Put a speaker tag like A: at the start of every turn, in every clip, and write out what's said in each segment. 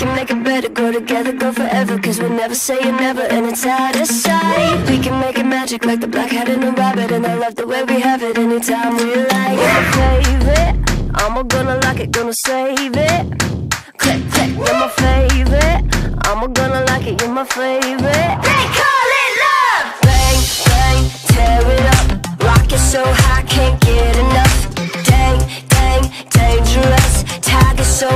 A: can make it better, go together, go forever Cause we'll never say never and it's out of sight. We can make it magic like the black hat and the rabbit And I love the way we have it anytime we like You're my favorite, I'm gonna like it, gonna save it. Click, click, you're my favorite. I'm gonna like it, you're my favorite. They call it love. Bang, bang, tear it up. Rock it so high, can't get enough. Dang, dang, dangerous. Tiger so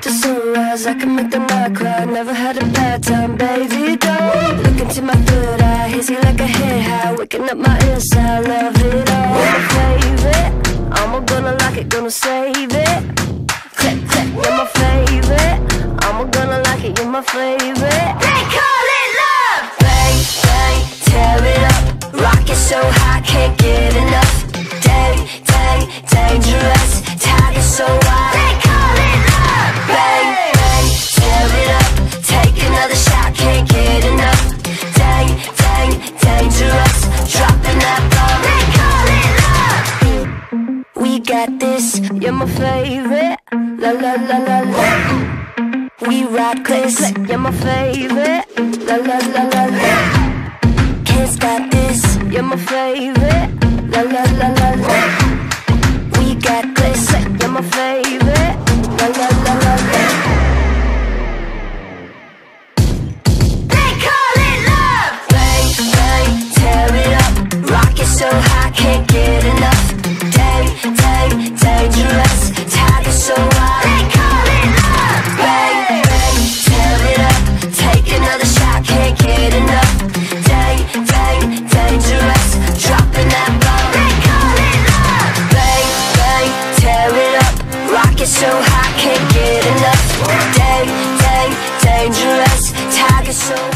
A: You the sunrise, I can make the night cry. Never had a bad time, baby. Don't look into my third eye, hazy like a head high, waking up my inside. Love it all. Favorite, I'm gonna like it, gonna save it. Click, click, you're my favorite. I'm gonna like it, you're my favorite. They call it love. Bang, bang, tear it up, rock it so high, can't get enough. Dang, dang, dangerous, tiger so We got this, you're my favorite. La la la la la. We rock this, you're my favorite. La la la la la. Can't stop this, you're my favorite. La la la la la. We got this, you're my favorite. La la la la la. They call it love. Bang bang, tear it up, rock it so high, can't so high, can't get enough. Dang dang, dangerous, tiger so